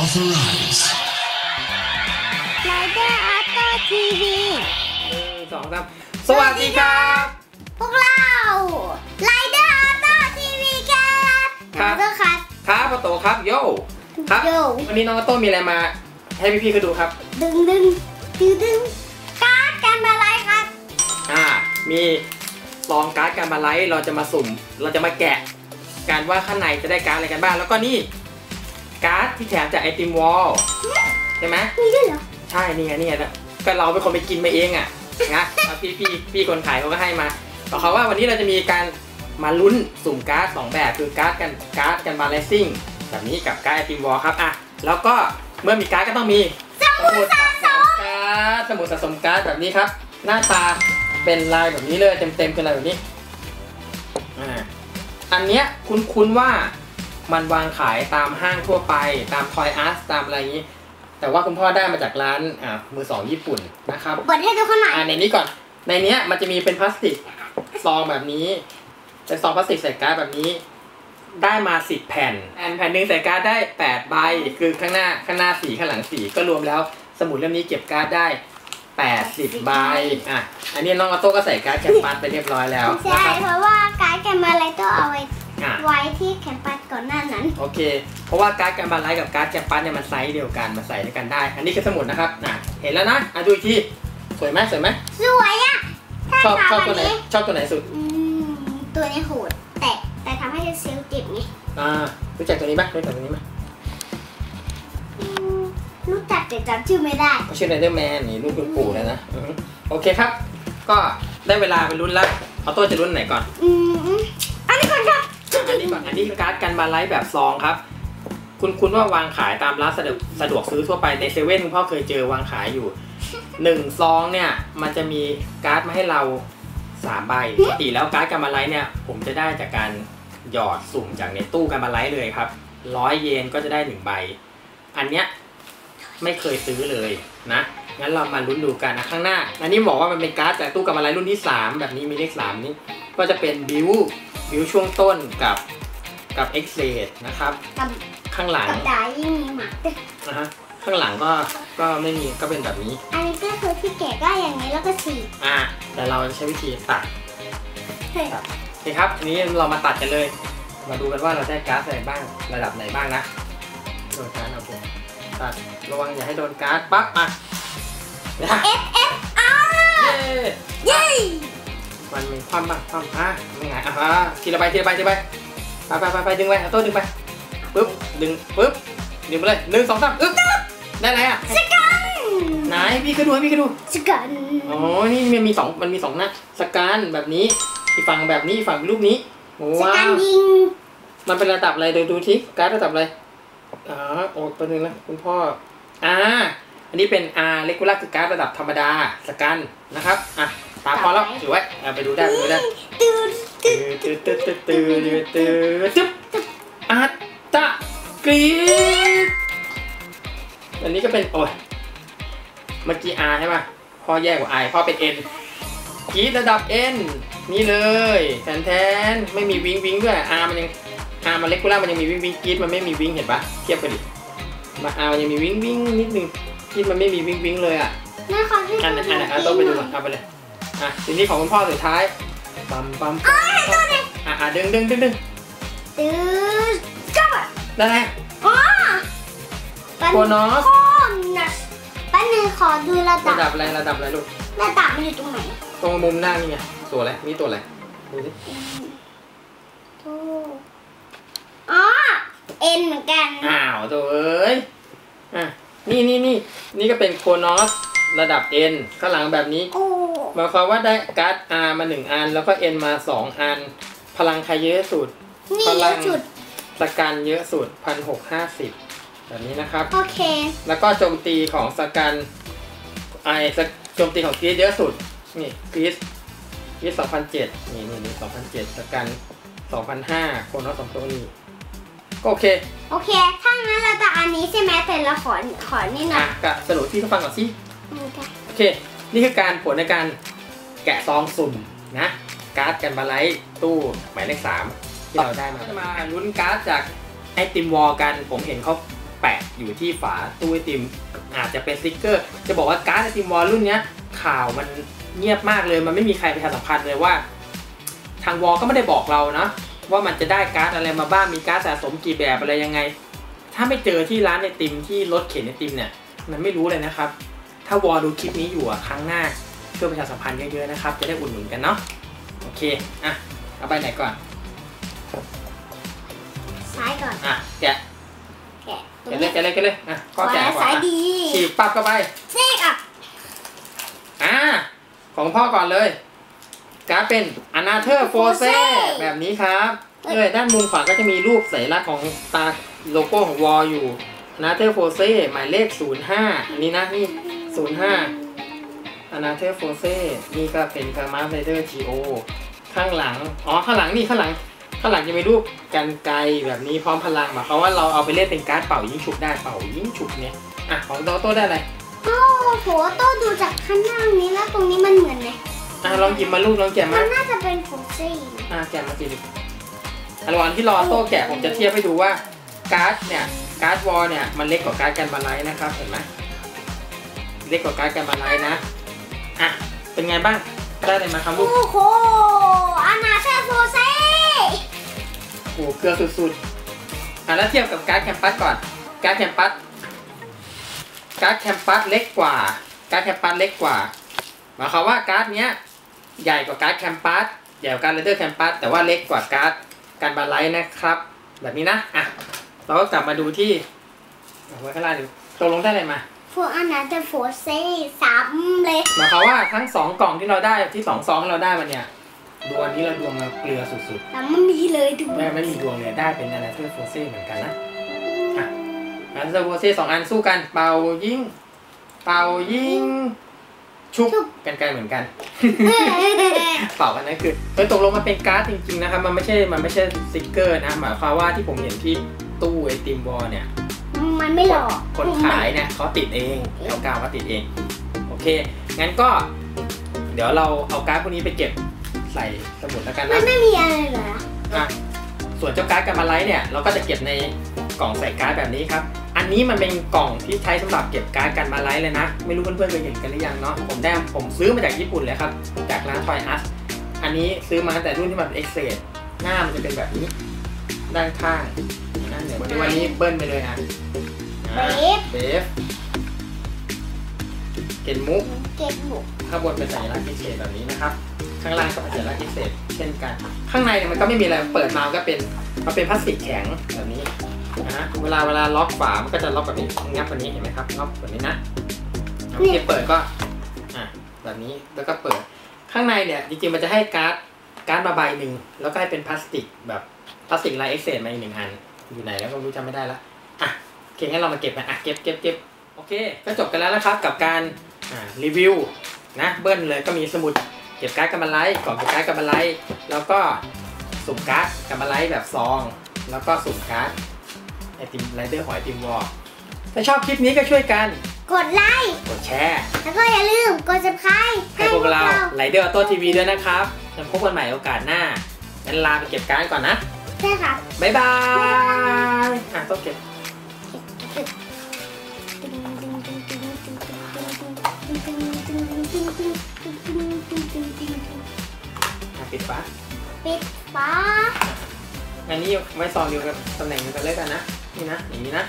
Authorize. ไลเดอร์อาร์ตทีวีหนึ่งสองสามสวัสดีครับ พวกเราไลเดอร์อาร์ตทีวีครับครับขอโทษครับครับปะโตครับ โยครับ โยวันนี้น้องโต้มีอะไรมา ให้พี่ๆเขาดูครับ ดึงดึงดึงดึงการ์ดกันอะไรครับ อ่า มี ซองการ์ดการมาไลท์เราจะมาสุ่ม เราจะมาแกะการว่าข้างในจะได้การ์ดอะไรกันบ้าง แล้วก็นี่การ์ดที่แถมจากไอติมวอลล์ใช่ไหมมีด้วยเหรอ ใช่นี่ไงนี่ไงก็เราเป็นคนไปกินมาเองอะนะแล้วพี่พี่พี่คนขายเขาก็ให้มาบอกเขาว่าวันนี้เราจะมีการมาลุ้นสุ่มการ์ดสองแบบคือการ์ดกันการ์ดกันบาไรด์ซิ่งแบบนี้กับการ์ดไอติมวอลล์ครับอะแล้วก็เมื่อมีการ์ดก็ต้องมีสมุดสะสมการ์ดสมุดสะสมการ์ดแบบนี้ครับ หน้าตา เป็นลายแบบนี้เลยเต็มๆเป็นลายแบบนี้อ่าอันเนี้ยคุ้นๆว่ามันวางขายตามห้างทั่วไป ตาม Toys R Us ตามอะไรอย่างนี้ แต่ว่าคุณพ่อได้มาจากร้านอ่ามือสองญี่ปุ่นนะครับเปิดให้ดูข้างในอ่าในนี้ก่อน ในเนี้ยมันจะมีเป็นพลาสติกซองแบบนี้เป็นซองพลาสติกใส่การ์ดแบบนี้ ได้มาสิบแผ่นแผ่นแผ่นหนึ่งใส่การ์ดได้แปดใบคือข้างหน้าข้างหน้าสี่ข้างหลังสี่ก็รวมแล้ว สมุดเล่มนี้เก็บการ์ดได้ แปดสิบใบอะ อันนี้น้องออโต้ก็ใส่การ์ดแคมปัสไปเรียบร้อยแล้วใช่นะครับเพราะว่าการ์ดกันอะไรต้องเอาไว้อะไว้ที่แคมปัสก่อนหน้านั้น โอเค เพราะว่าการ์ดแกมบันไลท์กับการ์ดแกมปัสเนี่ยมันไซส์เดียวกันมาใส่ด้วยกันได้ อันนี้คือสมุดนะครับน่ะเห็นแล้วนะอะดูอีกทีสวยไหมสวยไหมสวยอะถ้าชอบชอบทำตัวอันไหนนี้ชอบตัวไหนสุดอืมตัวนี้โหดแต่แต่ทำให้เซลล์เจ็บไงอ่ารู้จักตัวนี้ไหมรู้จักตัวนี้ไหม แต่จำชื่อไม่ได้เขาชื่อไรเดอร์แมนนี่ลูกคุณปู่เลยนะอือฮึโอเคครับ ก็ได้เวลาไปลุ้นแล้วเอาตัวจะลุ้นไหนก่อน อืมอันนี้ก่อนครับอะอันนี้ก่อน อันนี้คือการ์ดกันบาไรด์แบบซองครับ คุณคุณว่าวางขายตามร้านสะดวกสะดวกซื้อทั่วไปในเซเว่นคุณพ่อเคยเจอวางขายอยู่หนึ่งซองเนี่ย มันจะมีการ์ดมาให้เราสามใบปกติแล้วการ์ดกันบาไรด์เนี่ย ผมจะได้จากการหยอดสุ่มจากในตู้กันบาไลท์เลยครับร้อยเยนก็จะได้หนึ่งใบ อันเนี้ย ไม่เคยซื้อเลยนะงั้นเรามาลุ้นดูกันนะข้างหน้า อันนี้บอกว่ามันเป็นการ์ดจากตู้กันบาไลท์รุ่นที่ 3 แบบนี้มีเลข3นี้ก็จะเป็นบิวบิวช่วงต้นกับกับเอ็กเซนะครับกับข้างหลังกับดายิ่งมีหมัดด้วยนะฮะข้างหลังก็ก็ไม่มีก็เป็นแบบนี้ อันนี้ก็คือที่แกะก็อย่างนี้แล้วก็ฉีกอ่าแต่เราใช้วิธีตัดเฮ้ยโอเคครับอันนี้เรามาตัดกันเลย มาดูกันว่าเราได้การ์ดอะไรบ้างระดับไหนบ้างนะโดนการ์ดเอาไป ตัดระวังอย่าให้โดนการ์ดปั๊บอะนะเอฟเอฟอาร์เย้เย้มันมีความบ้างความอะยังไงอะอะทีละใบทีละใบทีละใบไปไปไปไปดึงไปเอาโต้ดึงไปปึ๊บดึงปึ๊บดึงไปเลยหนึ่งสองสามอึ๊บได้อะไรอะสกันไหนพี่ก็ดูให้พี่ก็ดูสกันอ๋อนี่มันมีสองมันมีสองหน้าสการแบบนี้อีกฝั่งแบบนี้อีกฝั่งเป็นรูปนี้สว้ากันวยิงมันเป็นระดับอะไรเดี๋ยวดูทีการ์ดระดับอะไร อ๋อโอ้ตัวนึงนะคุณพ่ออ่าอันนี้เป็น R เลกูล่าคือการ์ดระดับธรรมดาสกันนะครับอะตามพอแล้วถือไว้อะไปดูได้ไปดูได้ตื่นตื้อตื้อตื้อตื้อตื้อตื้อจึ๊บอาตะกรีดอันนี้ก็เป็นโอ้ยเมื่อกี้ R ใช่ป่ะพ่อแยกกว่า I พ่อเป็น N กรีดระดับ N นี่เลยแทนแทนๆไม่มีวิงวิงด้วย R มันยัง R มันเล็กกูล่ามันยังมีวิงวิงกรีดมันไม่มีวิงเห็นปะเทียบกันดิมา R มันยังมีวิงวิงนิดนึงกรีดมันไม่มีวิงวิงเลยอะนั่นขอที่อันไหนอันไหนอะต้องไปดูก่อนเอาไปเลยอะทีนี้ของคุณพ่อสุดท้ายปั๊มปั๊มปั๊มอะอะดึงดึงดึงดึงตื่นก็แบบได้แล้วอ๋อปันโคนอสโคนนะปันหนึ่งขอดูระดัระบดับอะไรระดับอะไรลูกระดับมันอยู่ตรงไหนตรงมุมหน้านี่ไง ตัวอะไรนี่ตัวอะไรดูสิทูอ๋อเอ็นเหมือนกัน อ้าวตัวเอ้ยอะนี่นี่นี่นี่ก็เป็นโคนอสระดับ N ข้างหลังแบบนี้โอ้หมายความว่าได้การ์ด R มาหนึ่งอัน แล้วก็ N มาสองอัน พลังใครเยอะสุดนี่พเยลัอะสุดสกันเยอะสุดพันหกห้าสิบแบบนี้นะครับ โอเค แล้วก็โจมตีของสกันไอสกโจมตีของกรีซเยอะสุด นี่กรีซกรีซสองพั นเจ็ดนี่นี่นี่สองพันเจ็ดสกันสองพันห้าโคนอสสองตัวนี้ก็โอเค โอเค ถ้างั้นเราจะอันนี้ใช่ไหมแต่เราขอ ขอนี่หน่อะอยกะสรุปที่เขาฟังก่อนสิโอเคโอเค นี่คือการผลในการแกะซองสุ่มนะ การ์ดกันบาไลท์ตู้หมายเลขสามที่เราได้มาจะมาลุ้นการ์ดจากไอติมวอลกัน ผมเห็นเขาแปะอยู่ที่ฝาตู้ไอติม อาจจะเป็นสติกเกอร์ จะบอกว่าการ์ดไอติมวอลรุ่นเนี้ยข่าวมัน เงียบมากเลย มันไม่มีใครประชาสัมพันธ์เลยว่า ทางวอลก็ไม่ได้บอกเรานะว่ามันจะได้การ์ดอะไรมาบ้างมีการ์ดสะสมกี่แบบอะไรยังไง ถ้าไม่เจอที่ร้านไอติมที่รถเข็นไอติมเนี่ย มันไม่รู้เลยนะครับ ถ้าวอลดูคลิปนี้อยู่อะครั้งหน้าช่วยประชาสัมพันธ์เยอะๆนะครับ จะได้อุดหนุนกันเนาะโอเคอะเอาไปไหนก่อนซ้ายก่อนอะแกะแกะตรแกะงเลยนี้แกะเลยแกะเลยอะก็ขวาแกะก่อนซ้ายอะดีฉีกปั๊บเข้าไป เซ็กอะ อ่า ของพ่อก่อนเลยการ์ดเป็น Another Fourze แบบนี้ครับเอ้ยด้านมุมขวาก็จะมีรูปสัญลักษณ์ของตาโลโก้ของวอลอยู่ Another Fourze หมายเลข 05 อันนี้นะนี่ 05 Another Fourze นี่ก็เป็น Kamen Rider Zi-O ข้างหลัง อ๋อ ข้างหลังนี่ข้างหลัง ข้างหลังจะมีรูปกรรไกรแบบนี้พร้อมพลังหมายความว่าเราเอาไปเล่นเป็นการ์ดเป่ายิงฉุบได้เป่ายิงฉุบเนี่ย อะ ของโตโต้ได้อะไร โอ้โหโต้ดูจากข้างล่างนี้แล้วตรงนี้มันเหมือนไหมอะลองหยิบมาลูกลองแกะมันมาน่าจะเป็น Fourze อะแกะมาสิระหว่างที่รอโต้แกะผมจะเทียบให้ดูว่าการ์ดเนี่ยการ์ดวอลเนี่ยมันเล็กกว่าการ์ดกันบาไลท์นะครับเห็นไหมเล็กกว่าการ์ดกันบาไลท์นะอะเป็นไงบ้างได้อะไรมาครับลูกโอ้โห Another Fourze โอ้โหเกลือสุดๆอะแล้วเทียบกับการ์ดแคมปัสก่อนการ์ดแคมปัส การ์ดแคมปัสเล็กกว่า การ์ดแคมปัสเล็กกว่าหมายความว่าการ์ดเนี้ยใหญ่กว่าการ์ดแคมปัสใหญ่กว่าการ์ดเรเดอร์แคมปัสแต่ว่าเล็กกว่าการ์ดกันบาไลท์นะครับ แบบนี้นะอะเราก็กลับมาดูที่เอาไว้ข้างล่างดูตกลงได้อะไรมาพวก Another Fourze ซ้ำเลยหมายความว่าทั้งสองกล่องที่เราได้ที่สองซองที่เราได้มาเนี่ยดวงนี้เราดวงเราเกลือสุดแต่มันมีเลยดูๆแม่ไม่มีดวงเลยได้เป็นอะไรเพื่อ Fourze เหมือนกันนะ Another Fourze สองอันสู้กัน เป่ายิง เป่ายิง ฉุบกรรไกรเหมือนกัน เป่ากันนั่นคือเฮ้ยตกลงมันเป็นการ์ดจริงๆนะครับ มันไม่ใช่ มันไม่ใช่สติกเกอร์นะ หมายความว่าที่ผมเห็นที่ตู้ไอติมวอลเนี่ย มันไม่หลอก คนขายเนี่ยเขาติดเองเขากล่าวว่าติดเอง โอเค งั้นก็ เดี๋ยวเราเอาการ์ดพวกนี้ไปเก็บใส่สมุดแล้วกันมันะนไม่มีอะไรเลยอะอะส่วนเจ้าการ์ดกันบาไลท์เนี่ยเราก็จะเก็บในกล่องใส่การ์ดแบบนี้ครับ อันนี้มันเป็นกล่องที่ใช้สำหรับเก็บการ์ดกันบาไลท์เลยนะ ไม่รู้เพื่อนๆเคยเห็นกันหรือยังเนาะผมได้ผมซื้อมาจากญี่ปุ่นเลยครับจากร้าน Toys"R"Us อันนี้ซื้อมาตั้งแต่รุ่นที่มันเป็น Ex-Aid หน้ามันจะเป็นแบบนี้ ด้านข้างนะเดี๋ยววันนี้วันนี้เบิ้ลไปเลยนะเบอะฟเบฟเกนมุกเก็บบุกข้างบนเป็นสัญลักษณ์พิเศษแบบนี้นะครับ ข้างล่างก็เป็นสัญลักษณ์พิเศษเช่นกัน ข้างในเนี่ยมันก็ไม่มีอะไรเปิดมามันก็เป็นมันเป็นพลาสติกแข็งแบบนี้ นะฮะเวลาเวลาล็อกฝา มันก็จะล็อกแบบนี้งับแบบนี้เห็นไหมครับล็อกแบบนี้นะโอเคเปิดก็อะแบบนี้แล้วก็เปิด ข้างในเนี่ยจริงๆมันจะให้การ์ดการ์ดมาใบหนึ่งแล้วก็ให้เป็นพลาสติกแบบพลาสติกลายเอ็กเซมาอีกหนึ่งอันอยู่ไหนแล้วก็ไม่รู้จำไม่ได้ละอะโอเคงั้นเรามาเก็บกันอะเก็บเก็บเก็บโอเค ก็จบกันแล้วนะครับกับการอ่ารีวิวนะเบิ้ลเลยก็มีสมุดเก็บการ์ดกันบาไลท์กล่องเก็บการ์ดกันบาไลท์แล้วก็สุ่มการ์ดกันบาไลท์แบบซอง แล้วก็สุ่มการ์ดไอ ติมไรเดอร์เอ๊ยไอติมวอลถ้าชอบคลิปนี้ก็ช่วยกัน กดไลค์ กดแชร์ แล้วก็อย่าลืมกด subscribe ให้พวกเราไรเดอร์ออโต้ทีวีด้วยนะครับแล้วพบกันใหม่โอกาสหน้างั้นเราไปเก็บการ์ดก่อนนะใช่ค่ะบ๊ายบายอะต้องเก็บอะปิดฝาปิดฝาอันนี้ไว้ซองเดียวกับตำแหน่งเดียวกันเลยกันนะ นี่นะอย่างนี้นะ